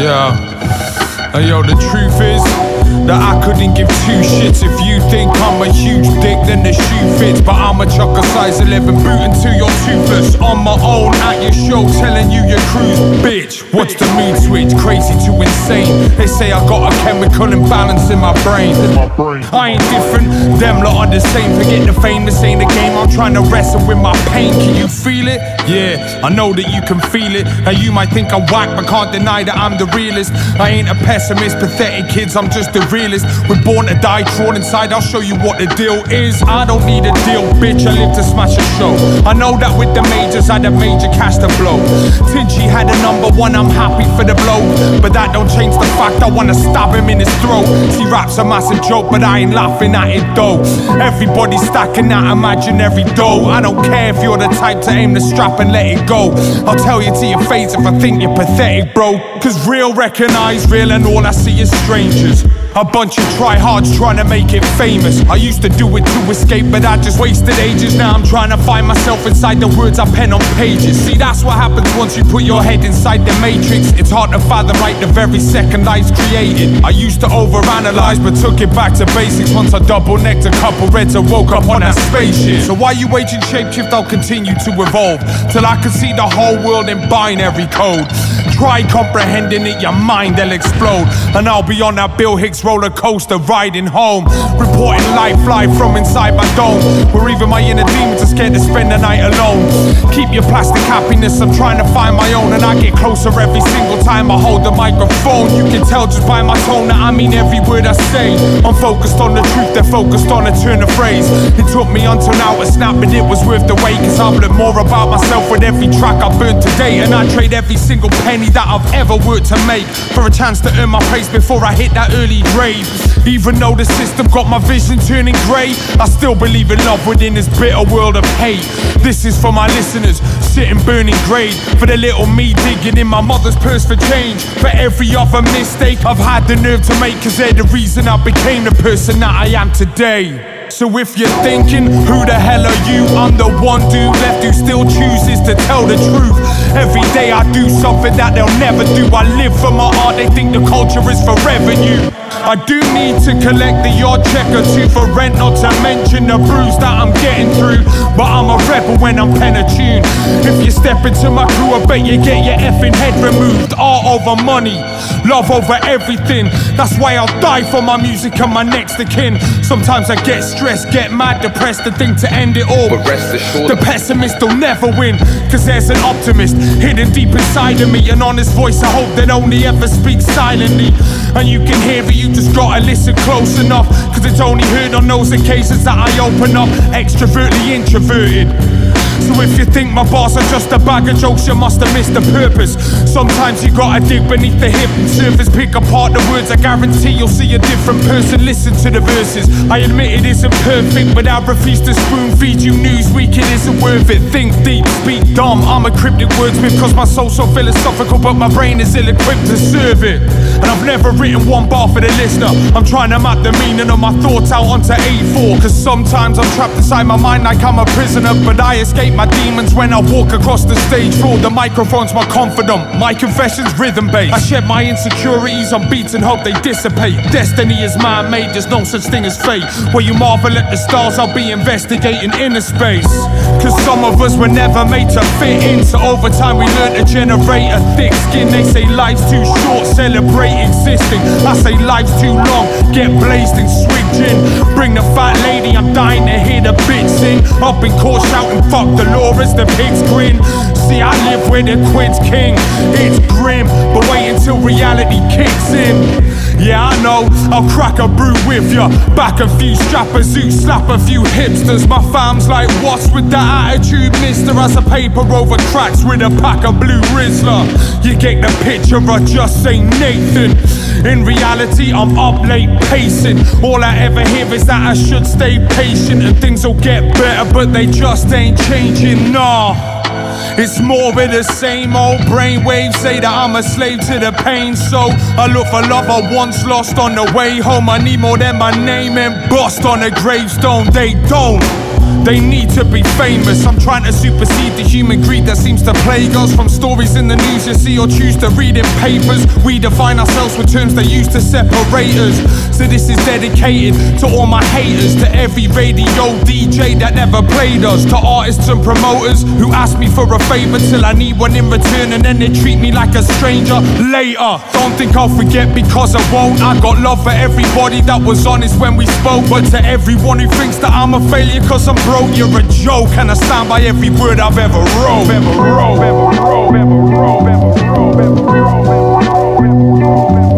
Yeah. And yo, the truth is that I couldn't give two shits. If you think I'm a huge dick, then the shoe fits. But I'm a chucker size 11 boot until you're toothless. On my own at your show, telling you your crew's. What's the mood switch? Crazy to insane. They say I got a chemical imbalance in my brain. I ain't different, them lot are the same. Forget the fame, this ain't a game. I'm trying to wrestle with my pain. Can you feel it? Yeah, I know that you can feel it. And you might think I'm whack, but can't deny that I'm the realist. I ain't a pessimist, pathetic kids, I'm just the realist. We're born to die, drawn inside. I'll show you what the deal is. I don't need a deal, bitch. I live to smash a show. I know that with the majors, I had a major cash to blow. Tinchy had a number one, I'm happy for the blow. But that don't change the fact I wanna stab him in his throat. See, rap's a massive joke, but I ain't laughing at it though. Everybody's stacking that imaginary dough. I don't care if you're the type to aim the strap and let it go. I'll tell you to your face if I think you're pathetic, bro. Cause real recognize real, and all I see is strangers. A bunch of tryhards trying to make it famous. I used to do it to escape, but I just wasted ages. Now I'm trying to find myself inside the words I pen on pages. See, that's what happens once you put your head inside the matrix. It's hard to fathom right the very second life's created. I used to overanalyze, but took it back to basics once I double necked a couple reds I woke up on that spaceship. So while you waging shapeshift, I'll continue to evolve till I can see the whole world in binary code. Try comprehending it, your mind will explode. And I'll be on that Bill Hicks roller coaster riding home. Reporting life live from inside my dome. Where even my inner demons are scared to spend the night alone. Keep your plastic happiness, I'm trying to find my own. And I get closer every single time I hold the microphone. You can tell just by my tone that I mean every word I say. I'm focused on the truth, they're focused on a turn of phrase. It took me until now to snap, but it was worth the wait. Cause I've learned more about myself with every track I burn today. And I trade every single penny that I've ever worked to make for a chance to earn my place before I hit that early grave. Even though the system got my vision turning grey, I still believe in love within this bitter world of hate. This is for my listeners, sitting burning grade. For the little me digging in my mother's purse for change. For every other mistake I've had the nerve to make, cause they're the reason I became the person that I am today. So if you're thinking, who the hell are you? I'm the one dude left who still chooses to tell the truth. Every day I do something that they'll never do. I live for my art, they think the culture is for revenue. I do need to collect the odd check or two for rent, not to mention the bruise that I'm getting through. But I'm a rebel when I'm pen a. If you step into my crew, I bet you get your effing head removed. Art over money, love over everything. That's why I'll die for my music and my next of kin. Sometimes I get stressed, get mad, depressed, the thing to end it all. But rest assured, The pessimist will never win, cause there's an optimist hidden deep inside of me. An honest voice, I hope that only ever speaks silently. And you can hear it, you just gotta listen close enough. Cause it's only heard on those occasions that I open up, extrovertly introverted. So if you think my bars are just a bag of jokes, you must have missed the purpose. Sometimes you gotta dig beneath the hip surface, pick apart the words. I guarantee you'll see a different person. Listen to the verses. I admit it isn't perfect, but I refuse to spoon feed you news Newsweek. It isn't worth it. Think deep, speak dumb. I'm a cryptic wordsmith because my soul's so philosophical, but my brain is ill-equipped to serve it. And I've never written one bar for the listener. I'm trying to map the meaning of my thoughts out onto A4. Cause sometimes I'm trapped inside my mind like I'm a prisoner, but I escape my demons when I walk across the stage floor. The microphone's my confidant, my confession's rhythm based. I shed my insecurities on beats and hope they dissipate. Destiny is man made, there's no such thing as fate. Where you marvel at the stars, I'll be investigating inner space. Cause some of us were never made to fit in, so over time we learn to generate a thick skin. They say life's too short, celebrate existing. I say life's too long, get blazed and swig gin. Bring the fat lady, I'm dying to hear the bitch sing. I've been caught shouting, fuck the law as the pigs grin. See, I live where the quid's king. It's grim, but wait until reality kicks in. Yeah, I know, I'll crack a brew with ya. Back a few strappers who slap a few hipsters. My fam's like, what's with that attitude, mister? As a paper over cracks with a pack of blue Rizla. You get the picture, I just say Nathan. In reality, I'm up late pacing. All I ever hear is that I should stay patient and things will get better, but they just ain't changing, nah. It's more of the same old brainwaves say that I'm a slave to the pain. So I look for love I once lost on the way home. I need more than my name embossed on a gravestone. They don't. They need to be famous. I'm trying to supersede the human greed that seems to plague us. From stories in the news you see or choose to read in papers, we define ourselves with terms they use to separate us. So this is dedicated to all my haters, to every radio DJ that never played us, to artists and promoters who ask me for a favor till I need one in return and then they treat me like a stranger. Later, don't think I'll forget because I won't. I got love for everybody that was honest when we spoke, but to everyone who thinks that I'm a failure cause I'm broke, you're a joke. And I stand by every word I've ever wrote. Ever wrote, ever wrote, ever wrote, ever wrote, ever wrote, ever wrote, ever wrote.